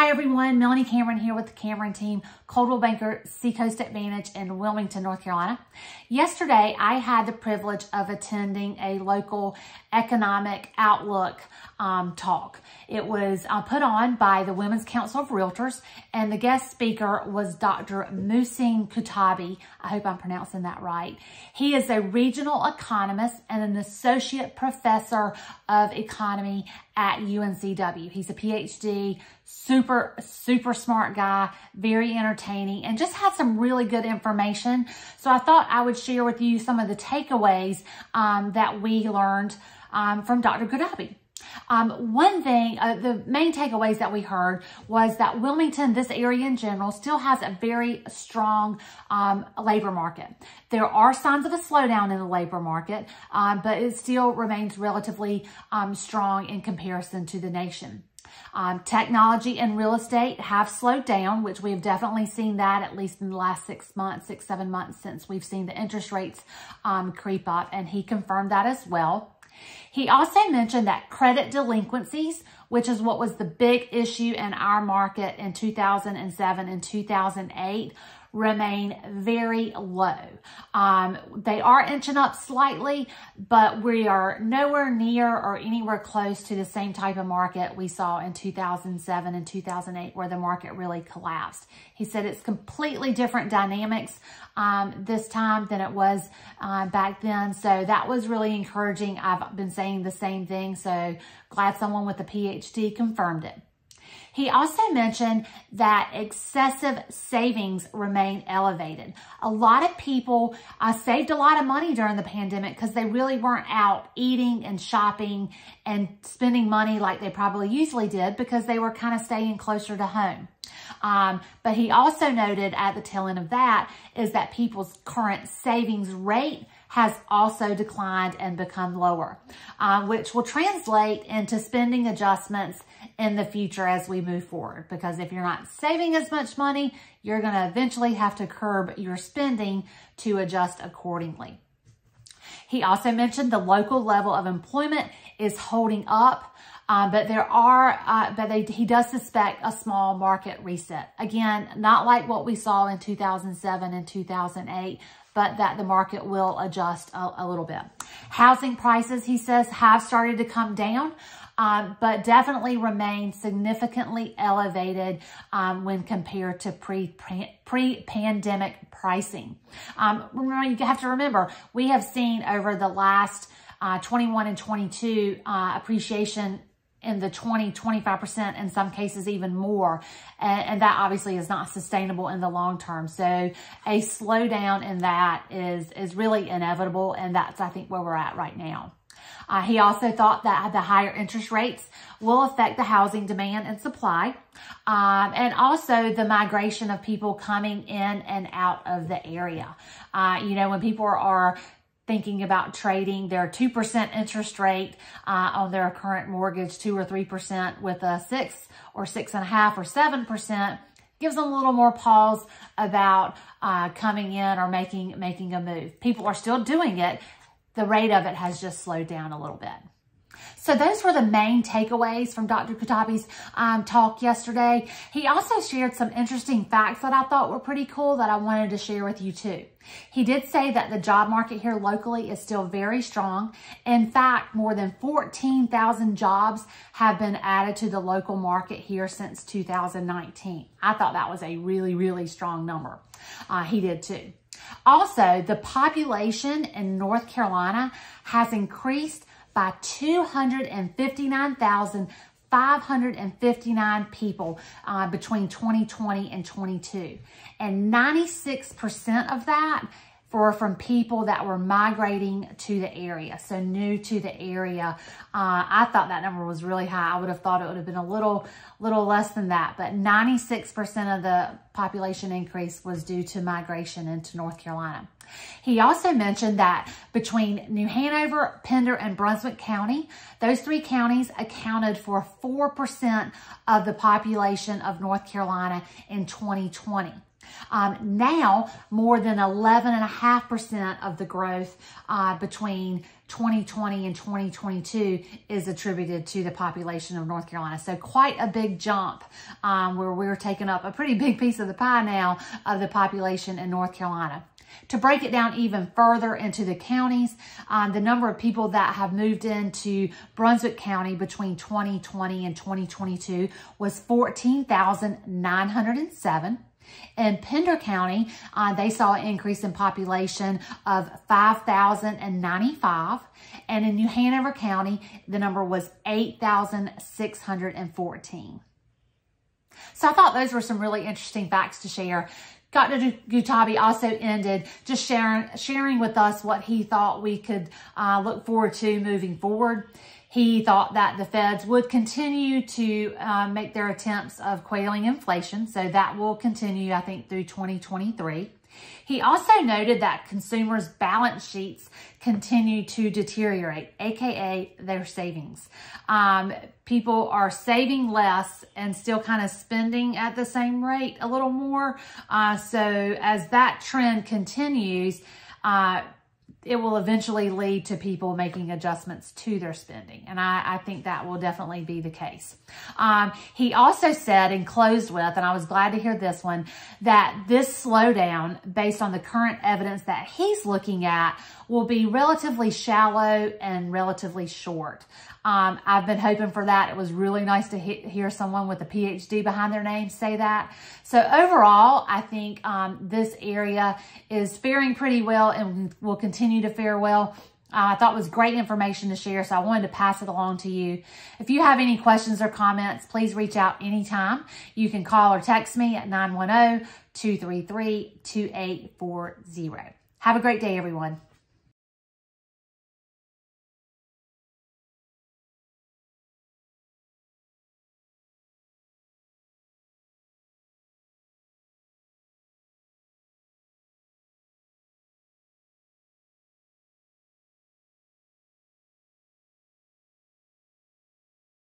Hi everyone, Melanie Cameron here with the Cameron team, Coldwell Banker Seacoast Advantage in Wilmington, North Carolina. Yesterday, I had the privilege of attending a local economic outlook um, talk. It was uh, put on by the Women's Council of Realtors and the guest speaker was Dr. Mouhcine Guettabi. I hope I'm pronouncing that right. He is a regional economist and an associate professor of economy at UNCW. He's a PhD, super, super smart guy, very entertaining, and just had some really good information. So I thought I would share with you some of the takeaways um, that we learned um, from Dr. Guettabi. Um, one thing, uh, the main takeaways that we heard was that Wilmington, this area in general, still has a very strong um, labor market. There are signs of a slowdown in the labor market, um, but it still remains relatively um, strong in comparison to the nation. Um, technology and real estate have slowed down, which we have definitely seen that at least in the last six months, six, seven months since we've seen the interest rates um, creep up. And he confirmed that as well. He also mentioned that credit delinquencies, which is what was the big issue in our market in 2007 and 2008, remain very low. Um, they are inching up slightly, but we are nowhere near or anywhere close to the same type of market we saw in 2007 and 2008 where the market really collapsed. He said it's completely different dynamics um, this time than it was uh, back then. So that was really encouraging. I've been saying the same thing. So glad someone with a PhD confirmed it. He also mentioned that excessive savings remain elevated. A lot of people uh, saved a lot of money during the pandemic because they really weren't out eating and shopping and spending money like they probably usually did because they were kind of staying closer to home. Um, but he also noted at the tail end of that is that people's current savings rate has also declined and become lower, uh, which will translate into spending adjustments in the future as we move forward. Because if you're not saving as much money, you're going to eventually have to curb your spending to adjust accordingly. He also mentioned the local level of employment is holding up, uh, but there are, uh, but they, he does suspect a small market reset. Again, not like what we saw in 2007 and 2008, but that the market will adjust a, a little bit. Housing prices, he says, have started to come down. Um, but definitely remain significantly elevated um, when compared to pre, pre, pandemic pricing. Um, remember, you have to remember, we have seen over the last uh, 21 and 22 uh, appreciation in the 20, 25%, in some cases even more. And, and, that obviously is not sustainable in the long term. So a slowdown in that is, is really inevitable. And that's, I think, where we're at right now. Uh, he also thought that the higher interest rates will affect the housing demand and supply. Um, and also the migration of people coming in and out of the area. Uh, you know, when people are thinking about trading their 2% interest rate uh, on their current mortgage, 2 or 3% with a 6 or 6.5 or 7%, gives them a little more pause about uh, coming in or making, making a move. People are still doing it. The rate of it has just slowed down a little bit. So those were the main takeaways from Dr. Guettabi's um, talk yesterday. He also shared some interesting facts that I thought were pretty cool that I wanted to share with you too. He did say that the job market here locally is still very strong. In fact, more than 14,000 jobs have been added to the local market here since 2019. I thought that was a really, really strong number. Uh, he did too. Also, the population in North Carolina has increased by 259,559 people uh, between 2020 and 22. And 96% of that for from people that were migrating to the area, so new to the area. Uh, I thought that number was really high. I would have thought it would have been a little, little less than that, but 96% of the population increase was due to migration into North Carolina. He also mentioned that between New Hanover, Pender, and Brunswick County, those three counties accounted for 4% of the population of North Carolina in 2020. Um, now, more than 11.5% of the growth uh, between 2020 and 2022 is attributed to the population of North Carolina. So quite a big jump um, where we're taking up a pretty big piece of the pie now of the population in North Carolina. To break it down even further into the counties, um, the number of people that have moved into Brunswick County between 2020 and 2022 was 14,907. In Pender County, uh, they saw an increase in population of 5,095. And in New Hanover County, the number was 8,614. So I thought those were some really interesting facts to share. Dr. Guettabi also ended just sharing, sharing with us what he thought we could uh, look forward to moving forward. He thought that the feds would continue to uh, make their attempts of quailing inflation. So that will continue, I think, through 2023. He also noted that consumers' balance sheets continue to deteriorate, aka their savings. Um, people are saving less and still kind of spending at the same rate a little more. Uh, so as that trend continues, uh, it will eventually lead to people making adjustments to their spending. And I, I think that will definitely be the case. Um, he also said and closed with, and I was glad to hear this one, that this slowdown, based on the current evidence that he's looking at, will be relatively shallow and relatively short. Um, I've been hoping for that. It was really nice to he hear someone with a PhD behind their name say that. So overall, I think um, this area is faring pretty well and will continue to fare well. Uh, I thought was great information to share, so I wanted to pass it along to you. If you have any questions or comments, please reach out anytime. You can call or text me at 910-233-2840. Have a great day, everyone.